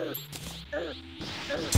Oh, oh, oh.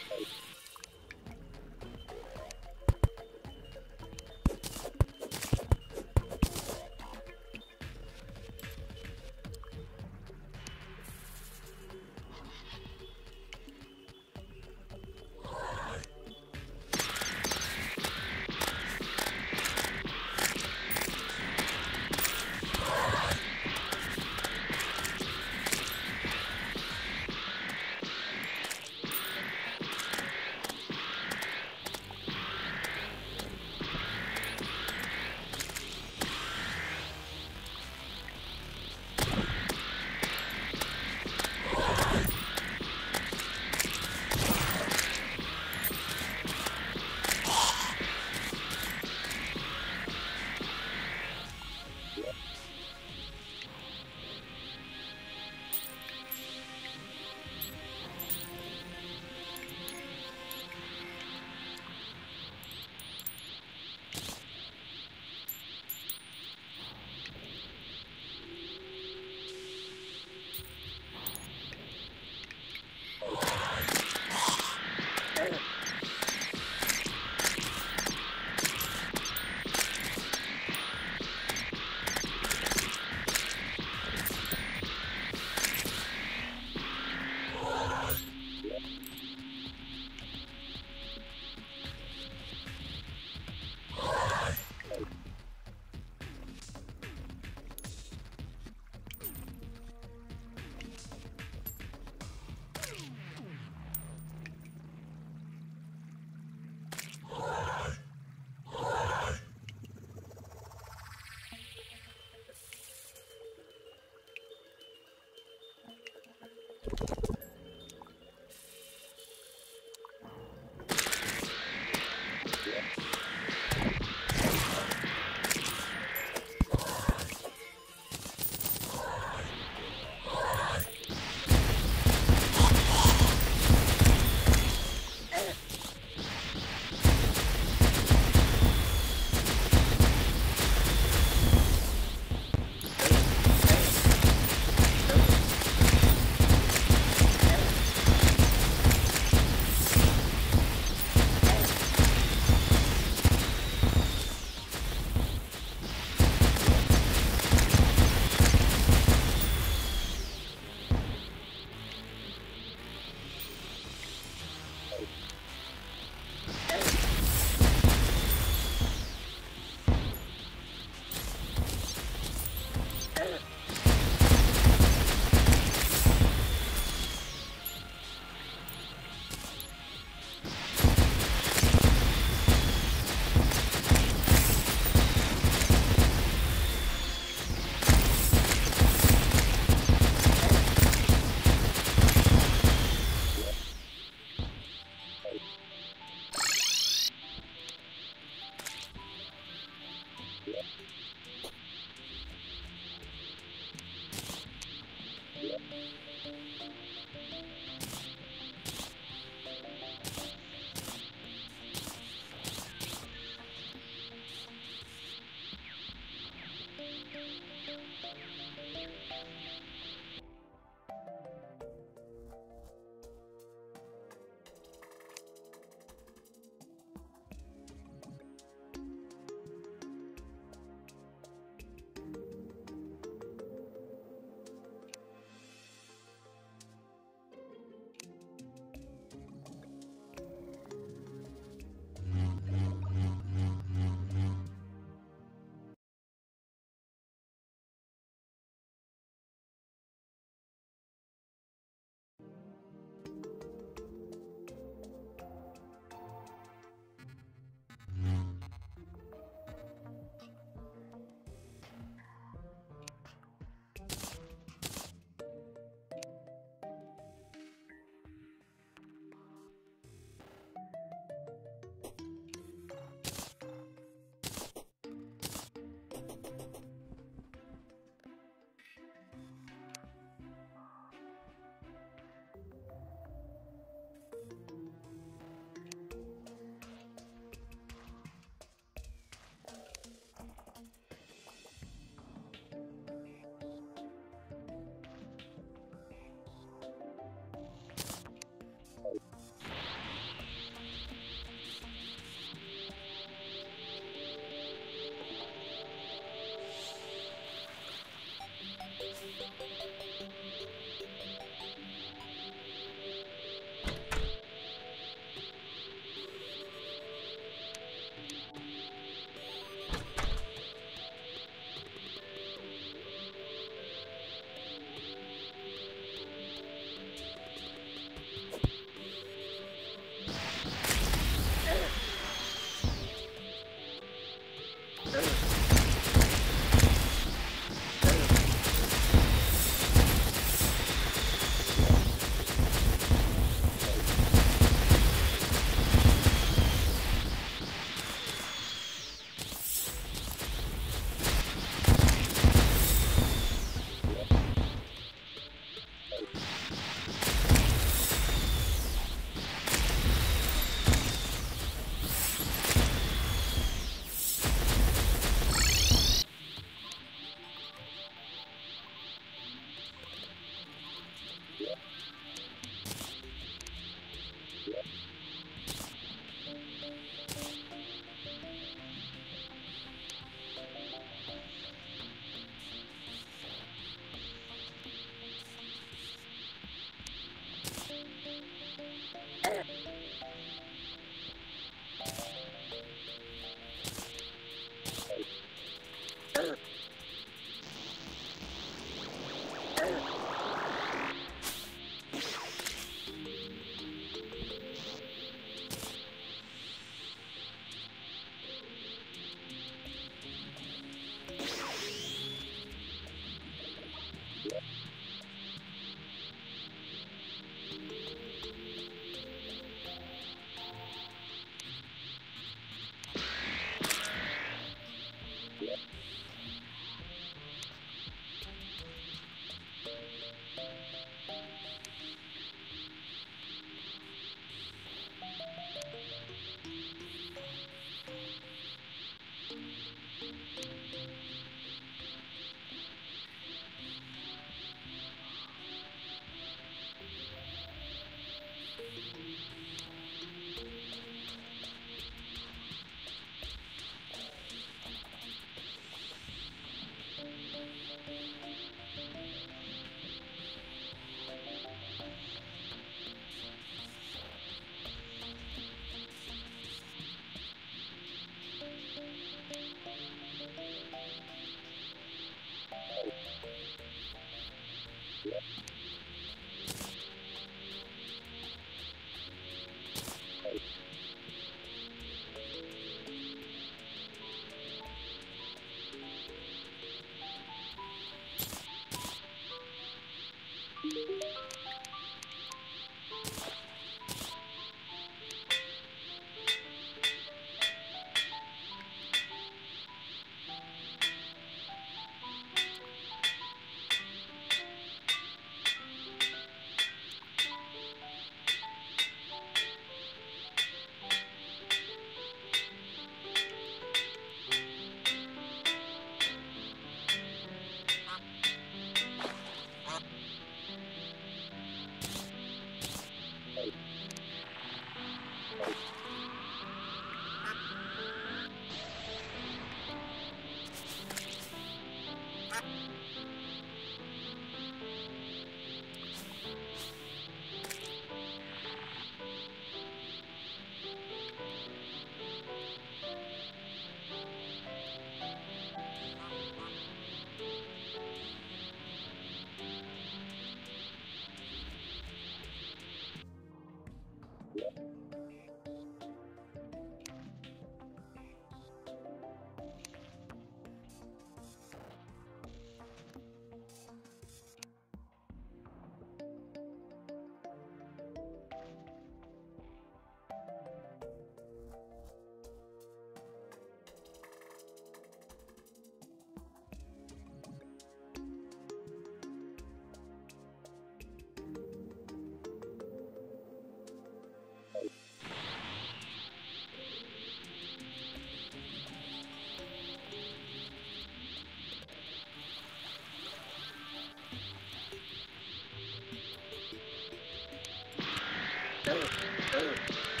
Ugh.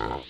Wow.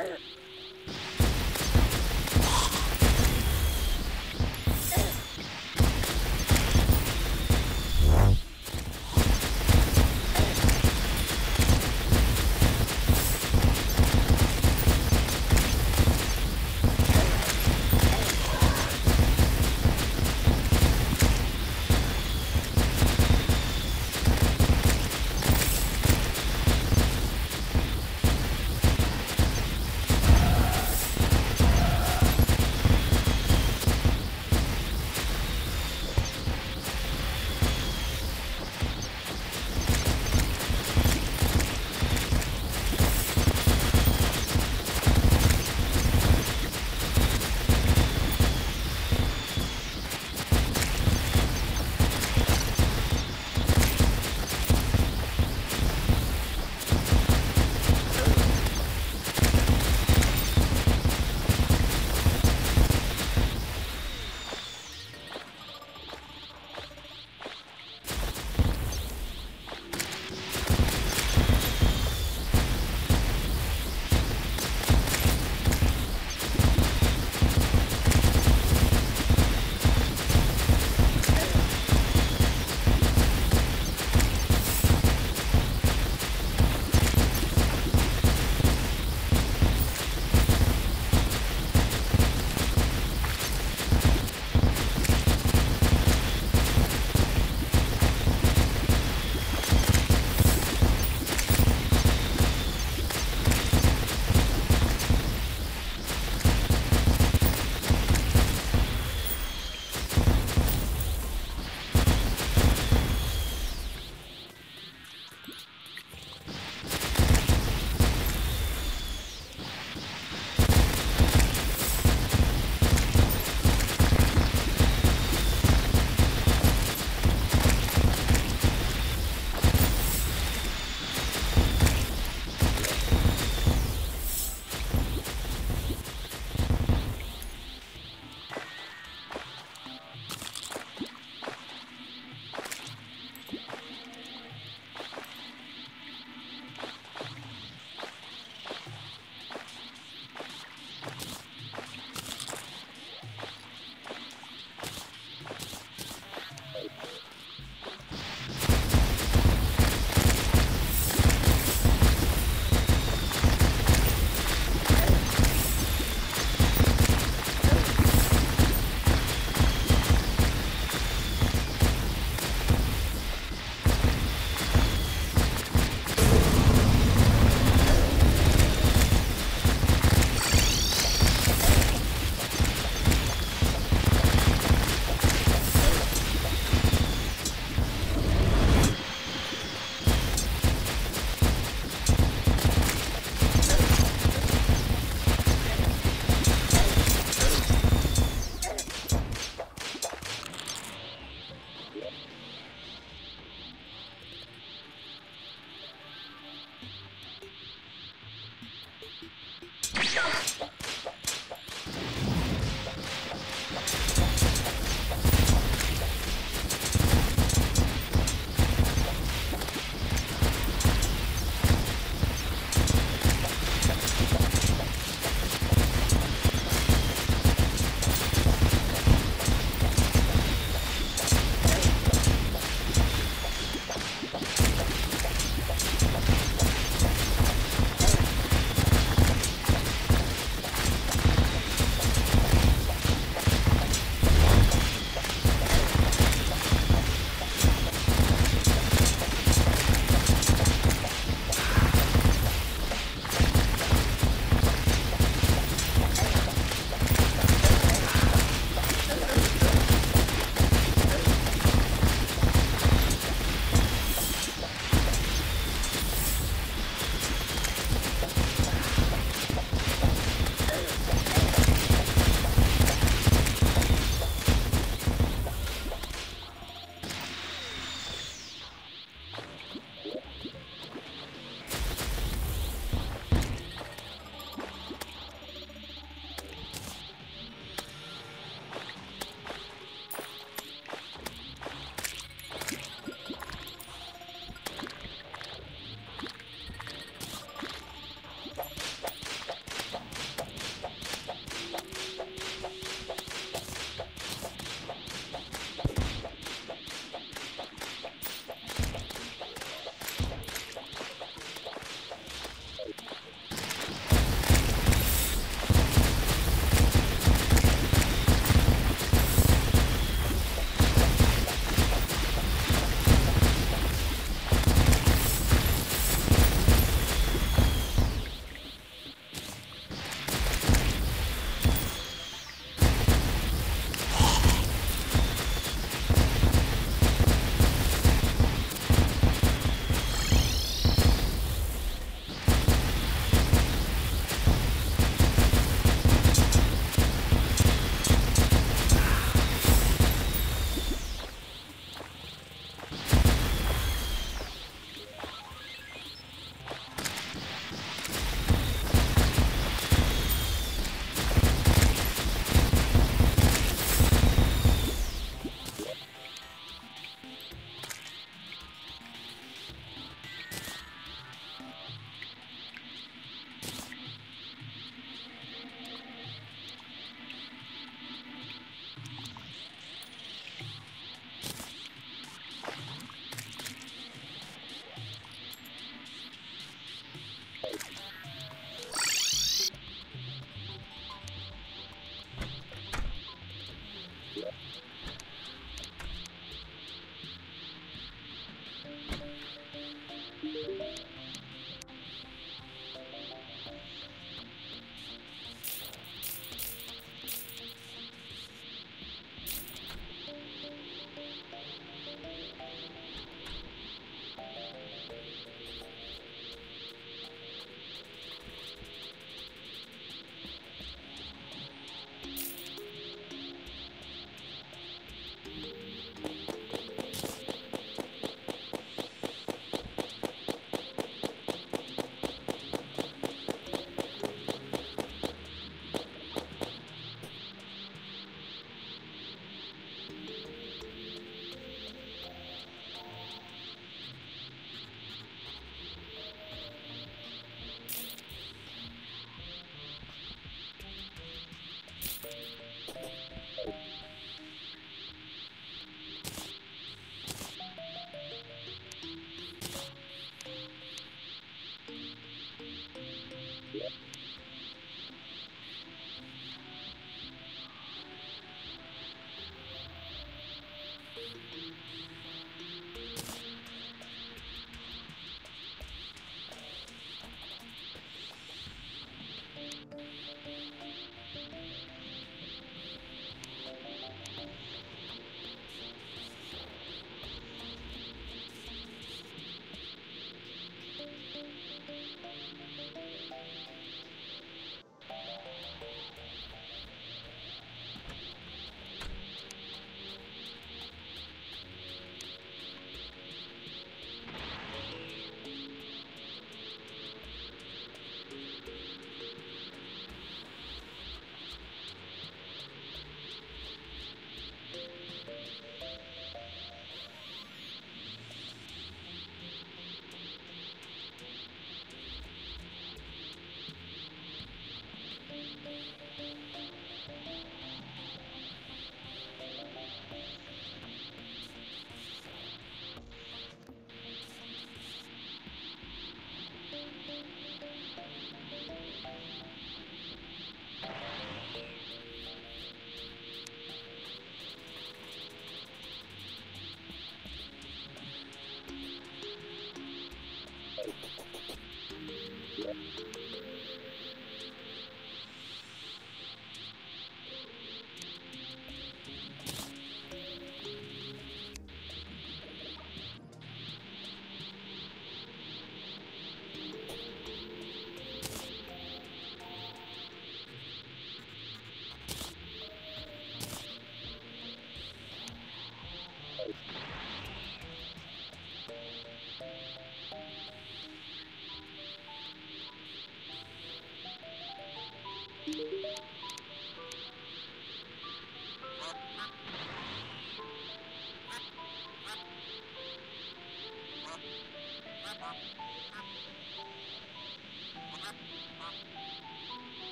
hurt.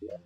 Yep.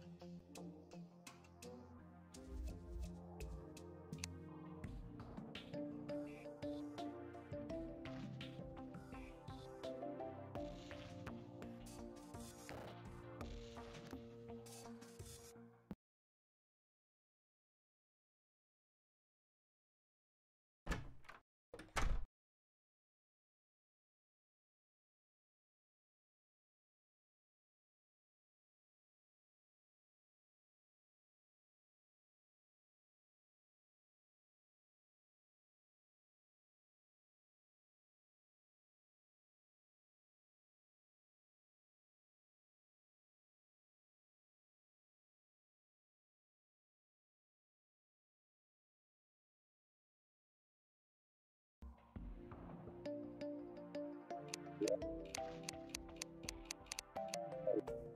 Thank you.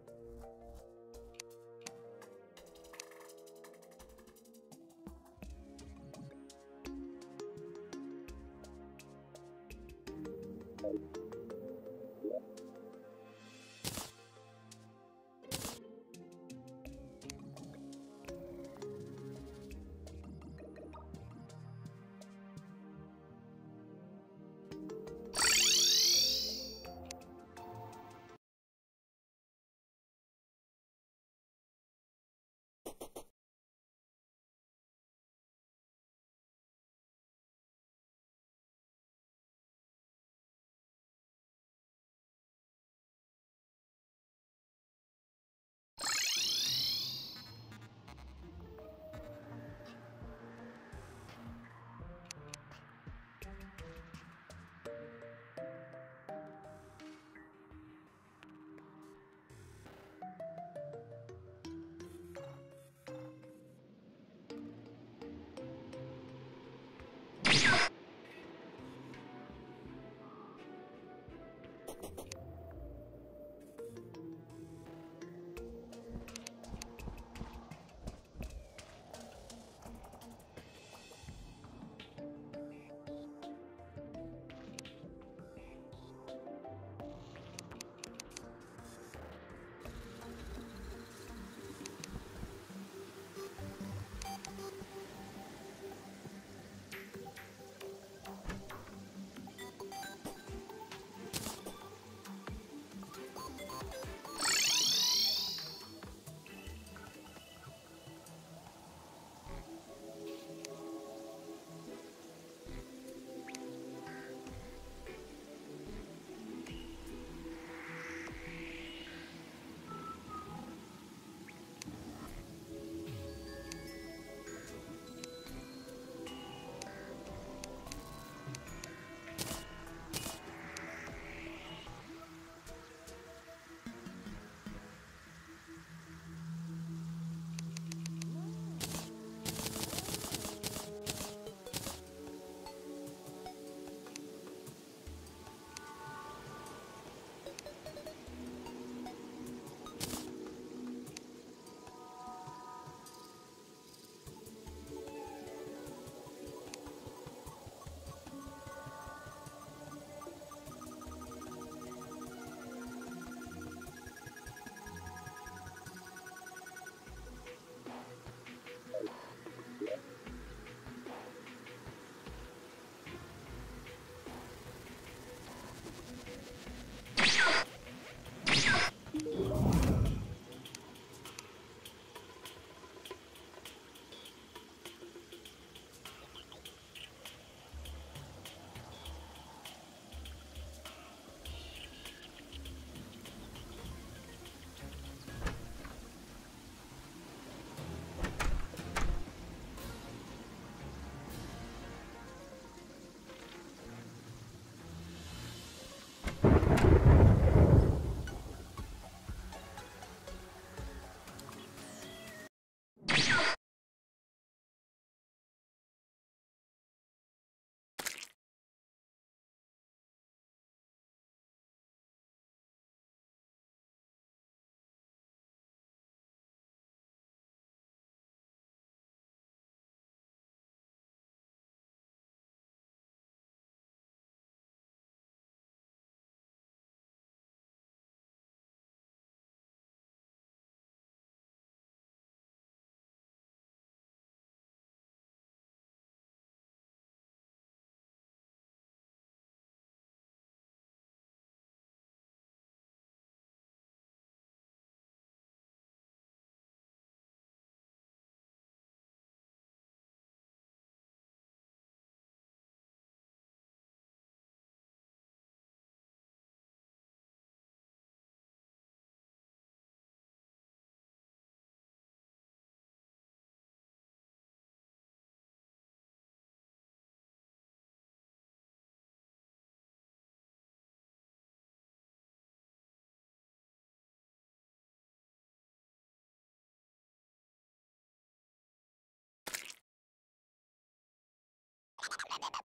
ただ。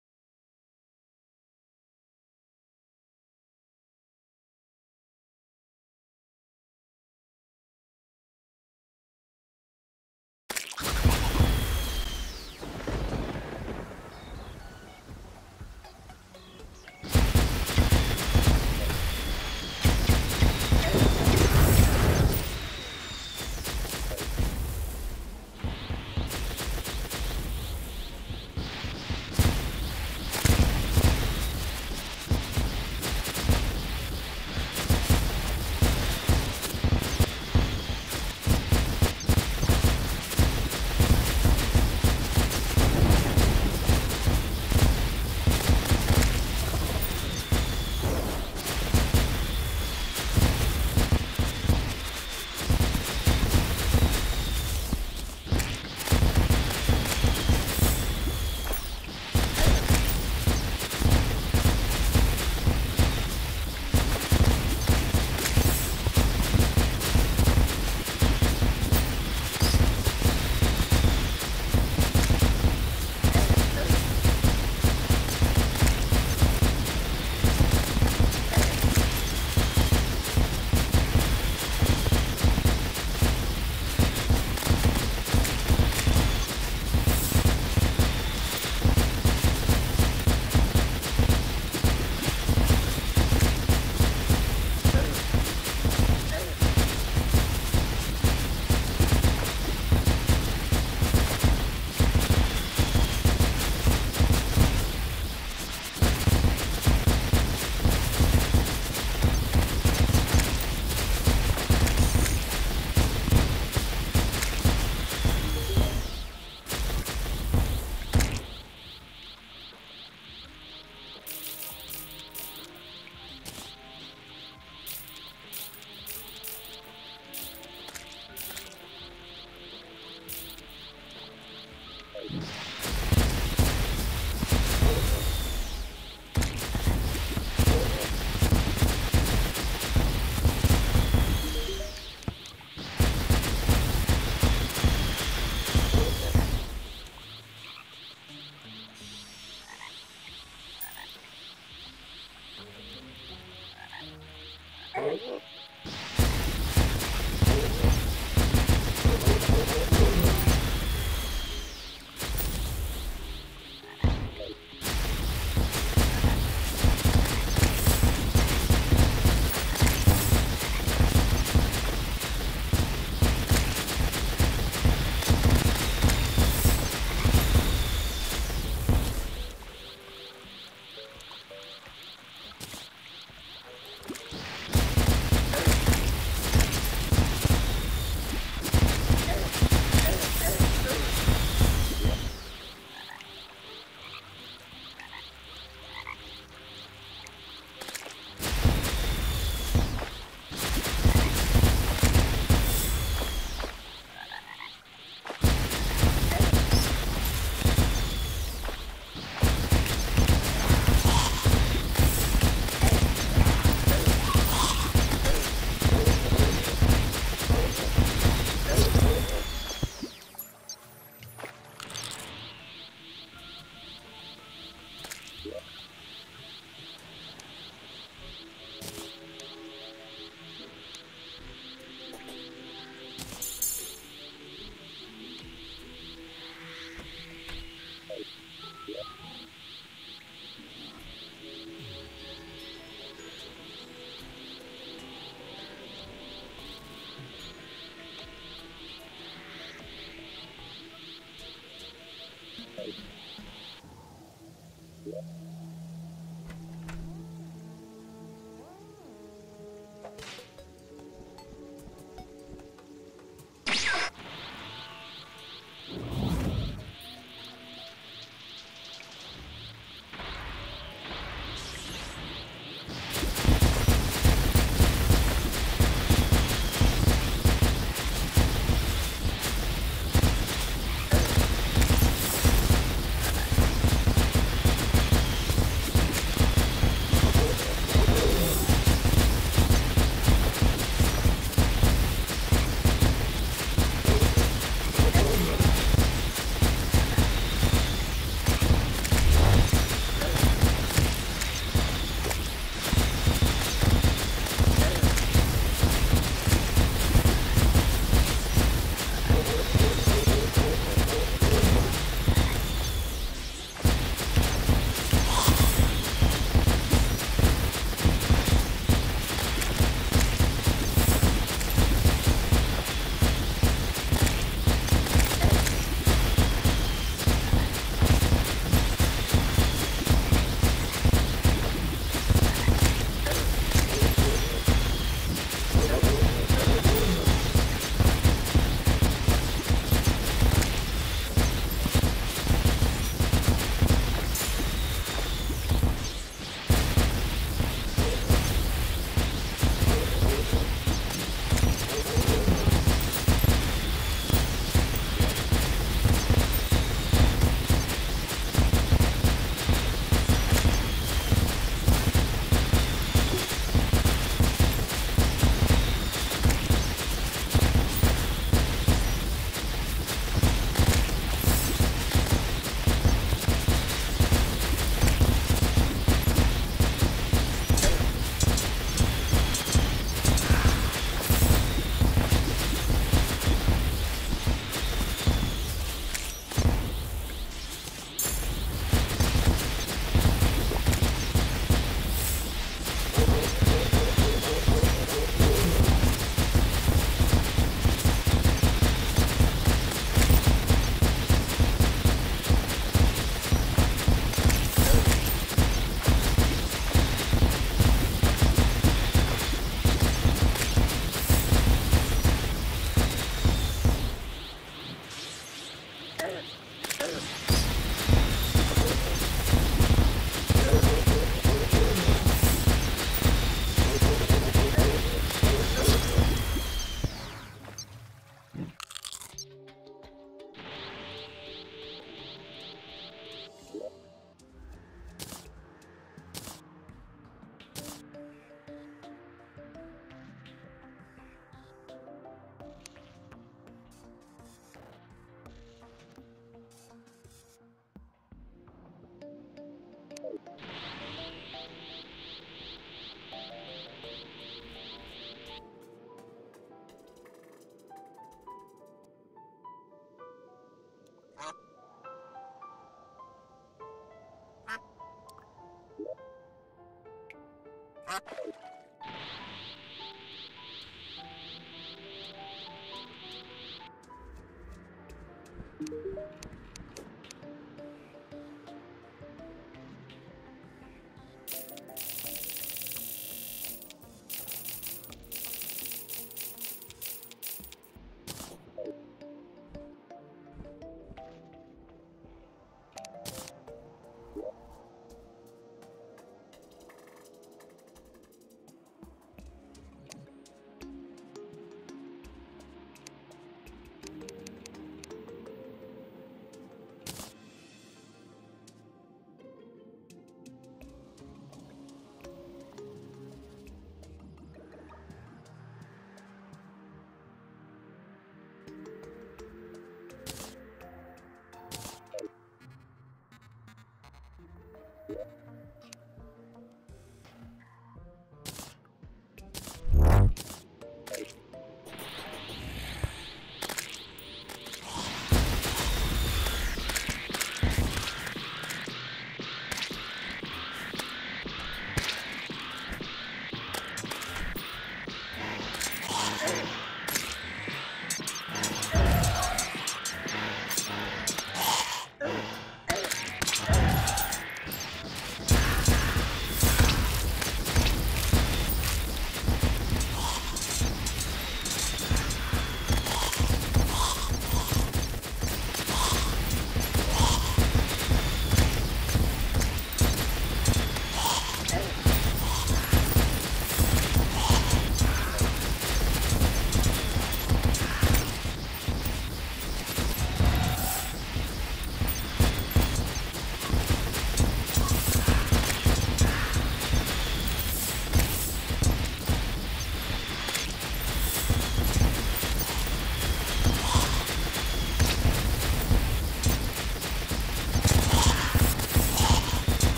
あっ。